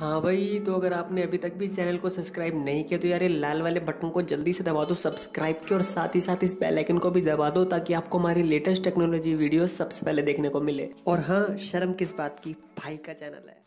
हाँ भाई तो अगर आपने अभी तक भी चैनल को सब्सक्राइब नहीं किया तो यार ये लाल वाले बटन को जल्दी से दबा दो, सब्सक्राइब के और साथ ही साथ इस बेल आइकन को भी दबा दो ताकि आपको हमारी लेटेस्ट टेक्नोलॉजी वीडियो सबसे पहले देखने को मिले। और हाँ शर्म किस बात की? भाई का चैनल है।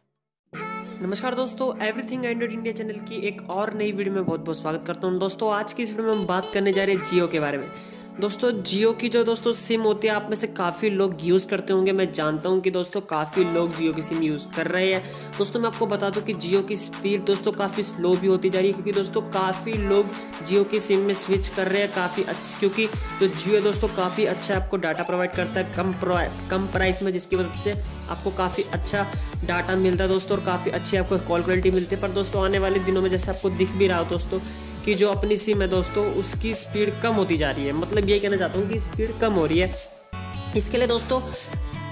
नमस्कार दोस्तों एवरीथिंग एंड्रॉइड इंडिया चैनल की एक और नई वीडियो में बहुत बहुत स्वागत करता हूँ। दोस्तों, आज की इस वीडियो में हम बात करने जा रहे हैं जियो के बारे में। दोस्तों, जियो की जो दोस्तों सिम होती है, आप में से काफ़ी लोग यूज़ करते होंगे। मैं जानता हूँ कि दोस्तों काफ़ी लोग जियो की सिम यूज़ कर रहे हैं। दोस्तों, मैं आपको बता दूँ कि जियो की स्पीड दोस्तों काफ़ी स्लो भी होती जा रही है, क्योंकि दोस्तों काफ़ी लोग जियो की सिम में स्विच कर रहे हैं काफ़ी अच्छी, क्योंकि जो जियो दोस्तों काफ़ी अच्छा आपको डाटा प्रोवाइड करता है, कम कम प्राइस में, जिसकी वजह से आपको काफ़ी अच्छा डाटा मिलता है दोस्तों, और काफ़ी अच्छी आपको कॉल क्वालिटी मिलती है। पर दोस्तों, आने वाले दिनों में जैसे आपको दिख भी रहा हो दोस्तों कि जो अपनी सिम है दोस्तों, उसकी स्पीड कम होती जा रही है। मतलब ये कहना चाहता हूँ कि स्पीड कम हो रही है। इसके लिए दोस्तों,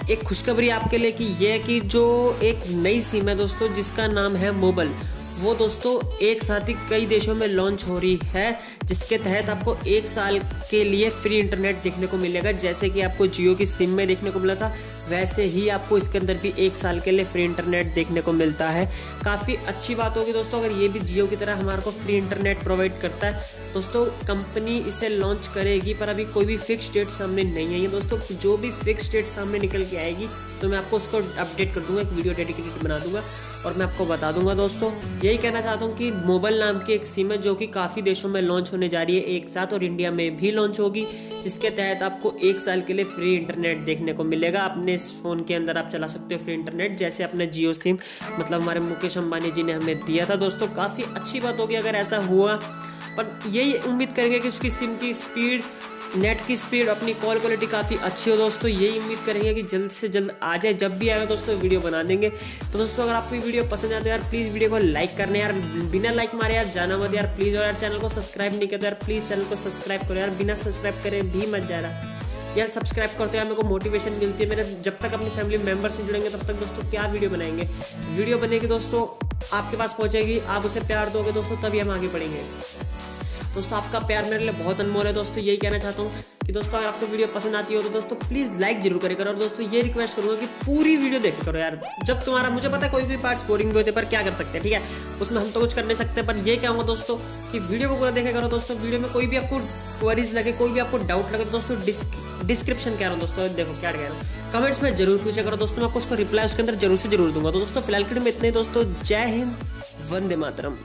एक खुशखबरी आपके लिए कि यह कि जो एक नई सिम है दोस्तों, जिसका नाम है मोबाइल वो दोस्तों, एक साथ ही कई देशों में लॉन्च हो रही है, जिसके तहत आपको एक साल के लिए फ्री इंटरनेट देखने को मिलेगा। जैसे कि आपको जियो की सिम में देखने को मिला था, वैसे ही आपको इसके अंदर भी एक साल के लिए फ्री इंटरनेट देखने को मिलता है। काफ़ी अच्छी बात होगी दोस्तों, अगर ये भी जियो की तरह हमारे को फ्री इंटरनेट प्रोवाइड करता है दोस्तों कंपनी इसे लॉन्च करेगी, पर अभी कोई भी फिक्स डेट सामने नहीं आई है दोस्तों, जो भी फिक्स डेट सामने निकल के आएगी तो मैं आपको उसको अपडेट कर दूँगा, एक वीडियो डेडिकेटेड बना दूँगा, और मैं आपको बता दूँगा दोस्तों। यही कहना चाहता हूँ कि मोबाइल नाम की एक सिम है जो कि काफ़ी देशों में लॉन्च होने जा रही है, एक साथ, और इंडिया में भी लॉन्च होगी, जिसके तहत आपको एक साल के लिए फ्री इंटरनेट देखने को मिलेगा। अपने फ़ोन के अंदर आप चला सकते हो फ्री इंटरनेट जैसे अपने जियो सिम मतलब हमारे मुकेश अंबानी जी ने हमें दिया था दोस्तों। काफ़ी अच्छी बात होगी, अगर ऐसा हुआ पर यही उम्मीद करेंगे कि उसकी सिम की स्पीड, नेट की स्पीड, अपनी कॉल क्वालिटी काफ़ी अच्छी हो दोस्तों। यही उम्मीद करेंगे कि जल्द से जल्द आ जाए, जब भी आएगा दोस्तों वीडियो बना देंगे। तो दोस्तों, अगर आपको वीडियो पसंद आए तो यार प्लीज़ वीडियो को लाइक करने यार, बिना लाइक मारे यार जाना मत यार प्लीज़ और यार चैनल को सब्सक्राइब नहीं किया तो यार प्लीज़ चैनल को सब्सक्राइब करो यार, बिना सब्सक्राइब करें भी मत जा रहा यार सब्सक्राइब करते यार, मेरे को मोटिवेशन मिलती है, मेरे जब तक अपनी फैमिली मेंबर से जुड़ेंगे, तब तक दोस्तों क्या वीडियो बनाएँगे? वीडियो बनेगी दोस्तों, आपके पास पहुंचेगी, आप उसे प्यार दोगे दोस्तों, तभी हम आगे बढ़ेंगे। दोस्तों, आपका प्यार मेरे लिए बहुत अनमोल है। दोस्तों, यही कहना चाहता हूँ कि दोस्तों, अगर आपको वीडियो पसंद आती हो तो दोस्तों प्लीज़ लाइक ज़रूर करे करो और दोस्तों, ये रिक्वेस्ट करूँगा कि पूरी वीडियो देखे करो यार। जब तुम्हारा, मुझे पता है कोई कोई पार्ट बोरिंग भी होते पर क्या कर सकते हैं, ठीक है? उसमें हम तो कुछ कर नहीं सकते, पर ये क्या होगा दोस्तों कि वीडियो को पूरा देखे करो दोस्तों। वीडियो में कोई भी आपको क्वरीज लगे, कोई भी आपको डाउट लगे तो दोस्तों डिस्क्रिप्शन कह रहा हूँ दोस्तों। देखो क्या कह रहा हूँ। कमेंट्स में ज़रूर पूछा करो दोस्तों। मैं आपको उसको रिप्लाई उसके अंदर ज़रूर से ज़रूर दूँगा। तो दोस्तों, फ़िलहाल के लिए इतने दोस्तों। जय हिंद, वंदे मातरम।